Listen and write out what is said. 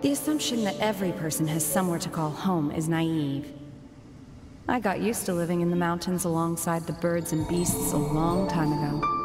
The assumption that every person has somewhere to call home is naive. I got used to living in the mountains alongside the birds and beasts a long time ago.